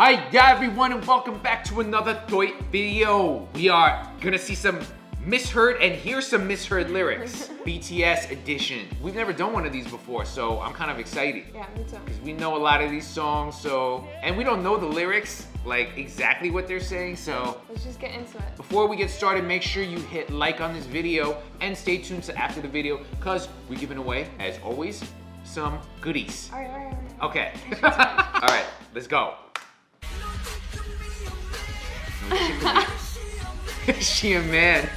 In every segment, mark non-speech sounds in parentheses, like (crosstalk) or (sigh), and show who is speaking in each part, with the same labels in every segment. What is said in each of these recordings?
Speaker 1: Hi, everyone, and welcome back to another Toy video. We are gonna see some misheard and hear some misheard lyrics. (laughs) BTS edition. We've never done one of these before, so I'm kind of excited.
Speaker 2: Yeah, me too.
Speaker 1: Because we know a lot of these songs, so, and we don't know the lyrics, like exactly what they're saying, so
Speaker 2: Let's just get into it.
Speaker 1: before we get started, make sure you hit like on this video and stay tuned to after the video, because we're giving away, as always, some goodies.
Speaker 2: All right, all right, all right.
Speaker 1: Okay. (laughs) All right, let's go. (laughs) she a man.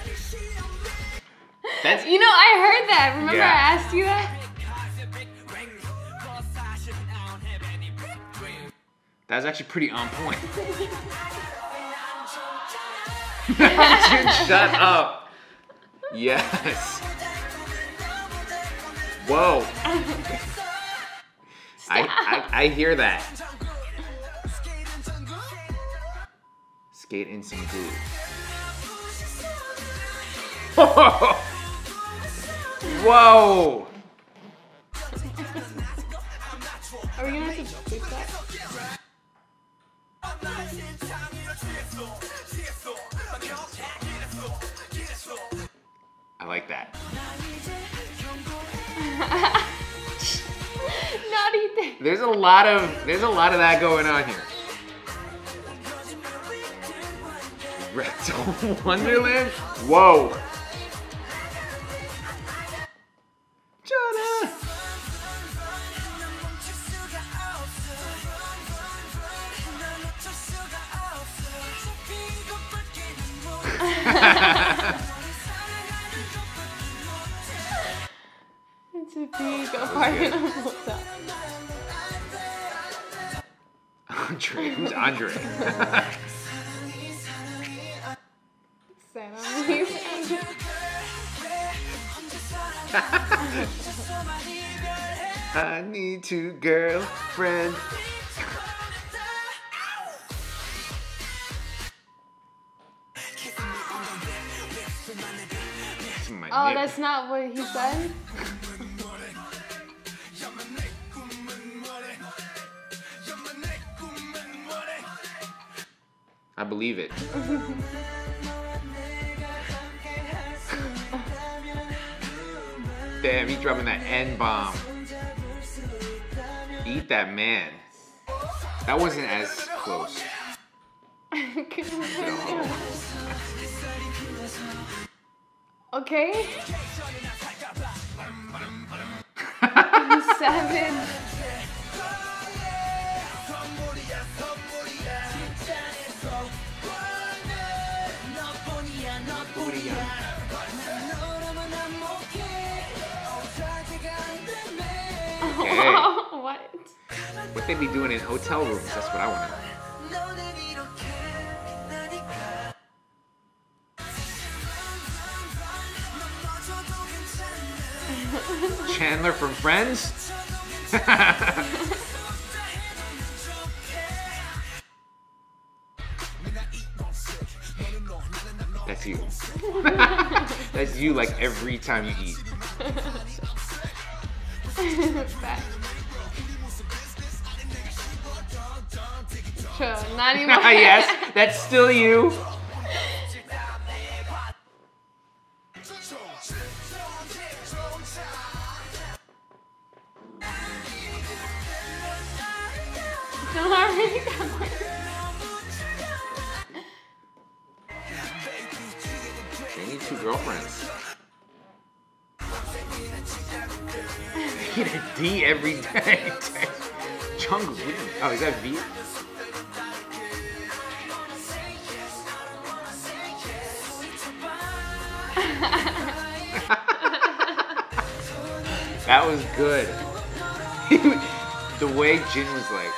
Speaker 1: That's
Speaker 2: You know, I heard that. Remember
Speaker 1: Yeah.
Speaker 2: I asked you that?
Speaker 1: that's actually pretty on point. (laughs) Shut up. Yes. Whoa. (laughs) I, I I hear that. Skate in some goo. (laughs) Whoa!
Speaker 2: Are we gonna have to that?
Speaker 1: I like that. (laughs) There's a lot of there's a lot of that going on here. Rectal (laughs) Wonderland? Whoa. Jonah.
Speaker 2: It's a big apartment on Hilltop.
Speaker 1: Andre. Who's Andre? (laughs) I need to girlfriend.
Speaker 2: Oh,
Speaker 1: nip.
Speaker 2: that's not what he said?
Speaker 1: I believe it. (laughs) Damn, he dropping that N bomb. Eat that man. That wasn't as close. (laughs)
Speaker 2: okay. (laughs) Seven. What
Speaker 1: they be doing in hotel rooms? That's what I want to know. (laughs) Chandler from Friends? (laughs) That's you. (laughs) That's you like every time you eat.
Speaker 2: Back. Sure, not (laughs) even.
Speaker 1: yes, that's still you.
Speaker 2: Don't already got one.
Speaker 1: They need two girlfriends. (laughs) Get a D every day. Jungkook. what do you- Oh, is that V? (laughs) that was good. (laughs) the way Jin was like.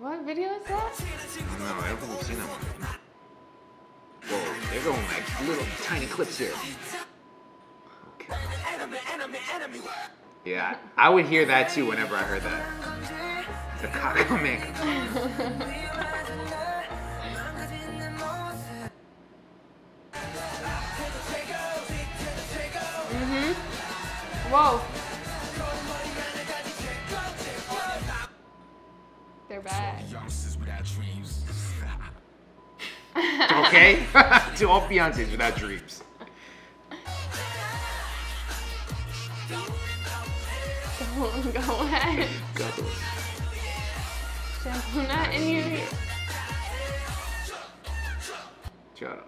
Speaker 2: What video is that?
Speaker 1: They're going like little tiny clips here. Yeah, I would hear that too whenever I heard that. The Kakamega.
Speaker 2: Mm-hmm. Whoa. (laughs)
Speaker 1: okay? (laughs) to all fiancés without dreams. (laughs)
Speaker 2: Go ahead.
Speaker 1: Go.
Speaker 2: Shampoo not in your ear.
Speaker 1: Shut up.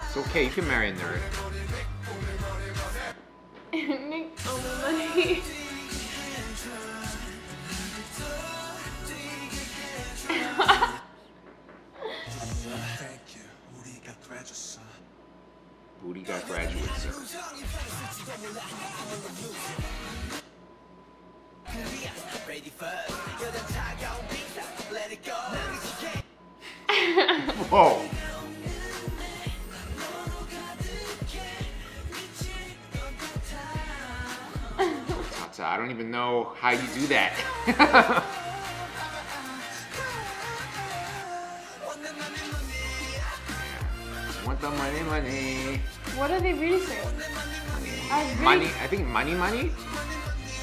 Speaker 1: It's okay, you can marry a nerd.
Speaker 2: Nick, oh
Speaker 1: Whoa. Tata, (laughs) I don't even know how you do that. (laughs) The money, money.
Speaker 2: What are they really saying? I really,
Speaker 1: Money, I think money, money?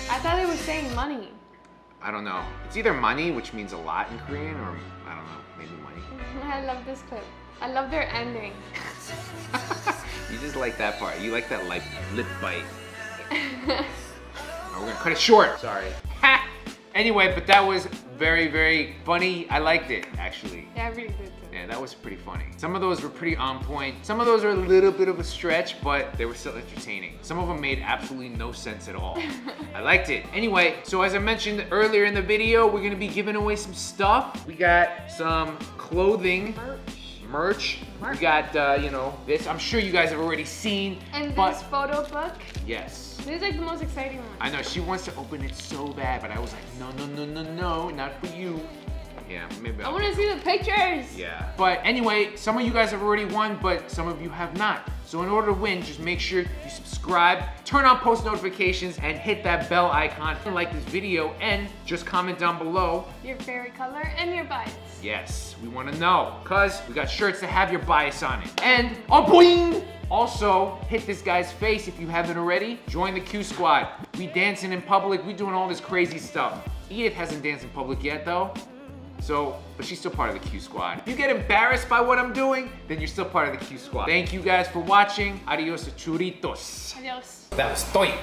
Speaker 2: I thought they were saying money.
Speaker 1: I don't know. It's either money, which means a lot in Korean, or I don't know, maybe money. (laughs)
Speaker 2: I love this clip. I love their ending. (laughs)
Speaker 1: you just like that part. You like that like lip bite. (laughs) Oh, we're gonna cut it short. Sorry. Ha! Anyway, but that was very, very funny. I liked it, actually.
Speaker 2: Yeah, I really did too.
Speaker 1: Yeah, that was pretty funny. Some of those were pretty on point. Some of those are a little bit of a stretch, but they were still entertaining. Some of them made absolutely no sense at all. (laughs) I liked it. Anyway, so as I mentioned earlier in the video, we're gonna be giving away some stuff. We got some clothing, merch. We
Speaker 2: Merch.
Speaker 1: We got, uh, you know, this. I'm sure you guys have already seen,
Speaker 2: And
Speaker 1: but
Speaker 2: this photo book,
Speaker 1: yes.
Speaker 2: this is like the most exciting one.
Speaker 1: I know she wants to open it so bad, but I was like, no, no, no, no, no, not for you. Yeah, maybe.
Speaker 2: I
Speaker 1: I'll-
Speaker 2: want to see the pictures.
Speaker 1: Yeah. But anyway, some of you guys have already won, but some of you have not. So in order to win, just make sure you subscribe, turn on post notifications, and hit that bell icon. And Like this video, and just comment down below.
Speaker 2: Your favorite color and your bias.
Speaker 1: Yes, we want to know, cause we got shirts that have your bias on it. And oh boing! Also, hit this guy's face if you haven't already. Join the Q Squad. We dancing in public. We doing all this crazy stuff. Edith hasn't danced in public yet though. So, but she's still part of the Q Squad. If you get embarrassed by what I'm doing, then you're still part of the Q Squad. Thank you guys for watching. Adios churritos.
Speaker 2: Adios.
Speaker 1: That was Toy.